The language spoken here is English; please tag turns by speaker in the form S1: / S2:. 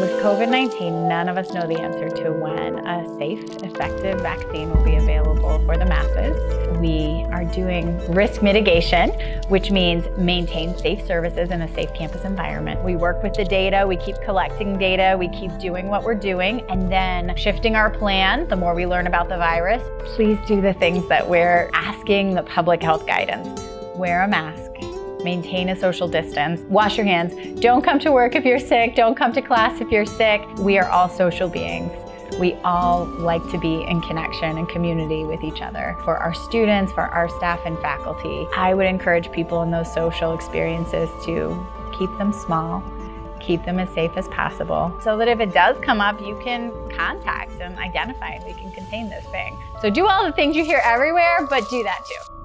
S1: With COVID 19, none of us know the answer to when a safe, effective vaccine will be available for the masses. We are doing risk mitigation, which means maintain safe services in a safe campus environment. We work with the data, we keep collecting data, we keep doing what we're doing, and then shifting our plan the more we learn about the virus. Please do the things that we're asking the public health guidance. Wear a mask maintain a social distance, wash your hands. Don't come to work if you're sick, don't come to class if you're sick. We are all social beings. We all like to be in connection and community with each other. For our students, for our staff and faculty, I would encourage people in those social experiences to keep them small, keep them as safe as possible so that if it does come up, you can contact and identify we can contain this thing. So do all the things you hear everywhere, but do that too.